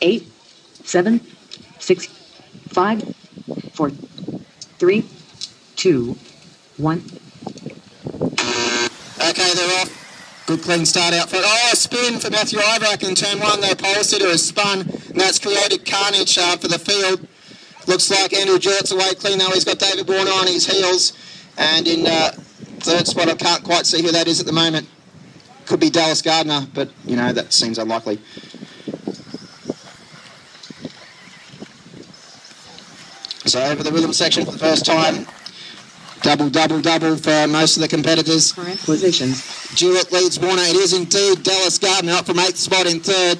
eight, seven, six, five, four, three, two, one. Okay, they're off. Good clean start out front. Oh, a spin for Matthew Ivrak in turn one. The pole sitter has spun, and that's created carnage uh, for the field. Looks like Andrew Gillett's away clean though. He's got David Warner on his heels. And in uh, third spot, I can't quite see who that is at the moment. Could be Dallas Gardner, but, you know, that seems unlikely. So over the rhythm section for the first time. Double, double, double for most of the competitors. Current positions. Jewett leads Warner. It is indeed Dallas Gardner up from eighth spot in third.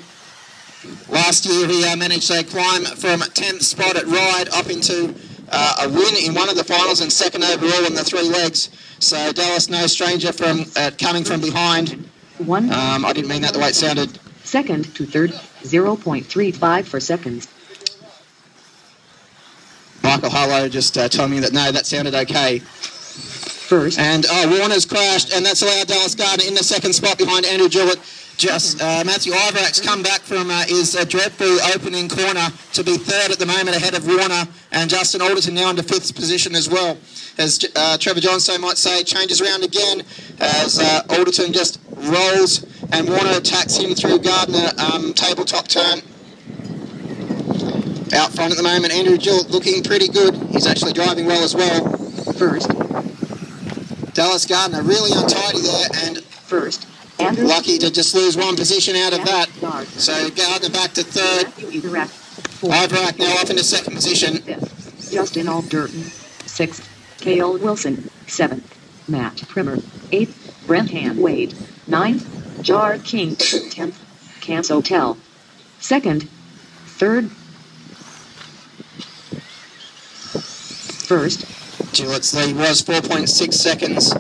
Last year he uh, managed to climb from 10th spot at Ride up into uh, a win in one of the finals and second overall in the three legs. So Dallas no stranger from uh, coming from behind. One Um, I didn't mean that the way it sounded. second to third. 0.35 for seconds. Michael Harlow just uh, told me that no, that sounded okay. First, And oh, Warner's crashed, and that's allowed Dallas Gardner in the second spot behind Andrew Jewett. Just uh, Matthew Ivrak's come back from uh, his uh, dreadful opening corner to be third at the moment ahead of Warner, and Justin Alderton now into fifth position as well. As uh, Trevor Johnstone might say, changes around again as uh, Alderton just rolls and Warner attacks him through Gardner um, tabletop turn. Out front at the moment, Andrew Jewett looking pretty good. He's actually driving well as well. first, Dallas Gardner really untidy there and first. Andrew lucky to just lose one position out of that. So Gardner back to third. Matthew Ivrak. Fourth. Ivrak now off into second position. Justin Alderton. Sixth. Cale Wilson. Seventh. Matt Primer. Eighth. Brendan Wade. Ninth. Jar King. Tenth. Cams Hotel. Second. Third. First. Gillett's lead was 4.6 seconds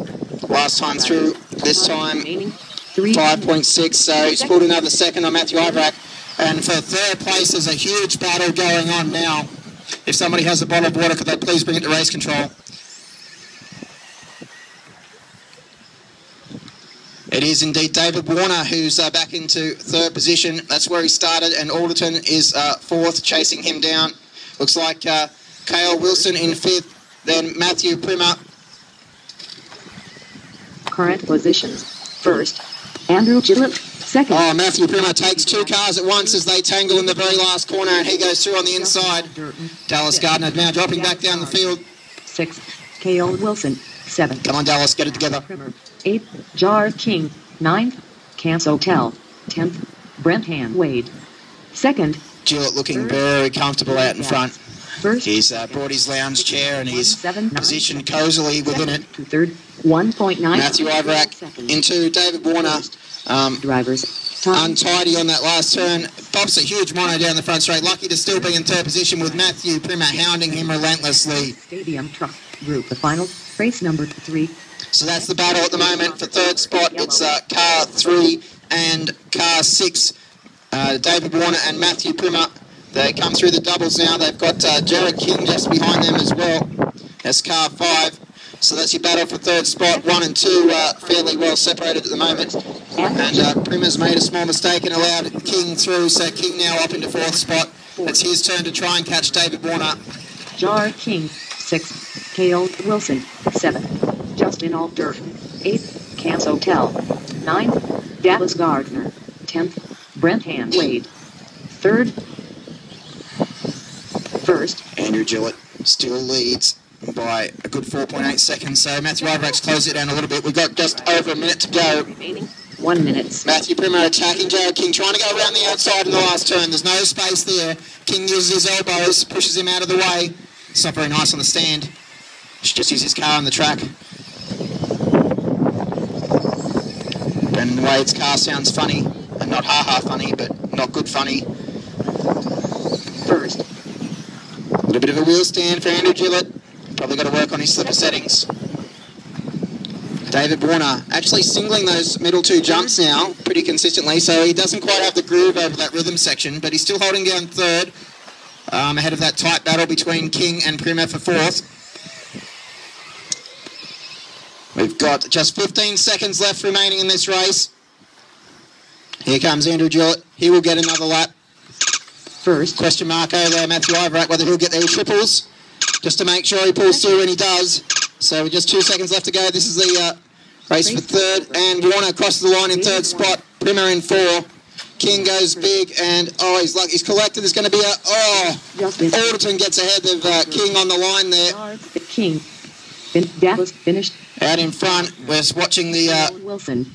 last time through. This time 5.6, so he's pulled another second on Matthew Ivrak. And for third place, there's a huge battle going on now. If somebody has a bottle of water, could they please bring it to race control? It is indeed David Warner who's uh, back into third position. That's where he started, and Alderton is uh, fourth, chasing him down. Looks like uh, Cale Wilson in fifth, then Matthew Primer. Current positions. First. Andrew Gillett. Second. Oh, Matthew Primer takes two cars at once as they tangle in the very last corner, and he goes through on the inside. Dallas Gardner now dropping back down the field. Sixth. Cale Wilson. Seventh. Come on, Dallas, get it together. Eighth, Jar King. Ninth, Camps Hotel. Tenth, Brendan Wade. Second, Gillett looking very comfortable out in front. First, He's uh, brought his lounge chair and he's positioned cozily within it. to third, 1.9. Matthew Ivrak into David Warner. Um, Drivers. Untidy on that last turn. Pops a huge mono down the front straight. Lucky to still be in third position with Matthew Primer hounding him relentlessly. Stadium Truck Group. The final race number three. So that's the battle at the moment. For third spot, it's uh, car three and car six. Uh, David Warner and Matthew Primer. They come through the doubles now. They've got uh, Jared King just behind them as well. That's car five. So that's your battle for third spot. One and two uh, fairly well separated at the moment. And uh, Primer's made a small mistake and allowed King through. So King now up into fourth spot. It's his turn to try and catch David Warner. Jar King. Sixth, Cale Wilson. Seventh, Justin Alderton. Eighth, Camps Hotel. Ninth, Dallas Gardner. Tenth, Brendan Wade. Third, first, Andrew Gillett still leads by a good 4.8 seconds. So Matthew Ivrak's closed it down a little bit. We've got just over a minute to go. one minute. Matthew Primer attacking Jared King, trying to go around the outside in the last turn. There's no space there. King uses his elbows, pushes him out of the way. It's not very nice on the stand. Should just use his car on the track. Brendan Wade's car sounds funny. And not ha-ha funny, but not good funny. First, A little bit of a wheel stand for Andrew Gillett. Probably got to work on his slipper settings. David Warner actually singling those middle two jumps now pretty consistently, so he doesn't quite have the groove over that rhythm section, but he's still holding down third um, ahead of that tight battle between King and Primer for fourth. We've got just 15 seconds left remaining in this race. Here comes Andrew Gillett. He will get another lap. First, Question mark over Matthew Iverack whether he'll get there with triples, just to make sure he pulls through, and he does. So with just two seconds left to go, this is the uh, race for third, and Warner crosses the line in third spot. Primer in four. King goes big, and oh, he's lucky. He's collected. There's going to be a oh. Alderton gets ahead of uh, King on the line there. King. Dallas finished. Out in front, we're watching the uh, Wilson.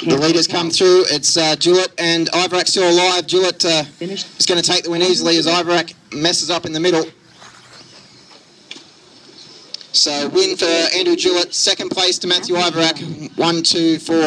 The leaders come through. It's uh, Jewett and Iverack still alive. Jewett uh, is going to take the win easily as Iverack messes up in the middle. So win for Andrew Jewett. Second place to Matthew Iverack. One, two, four.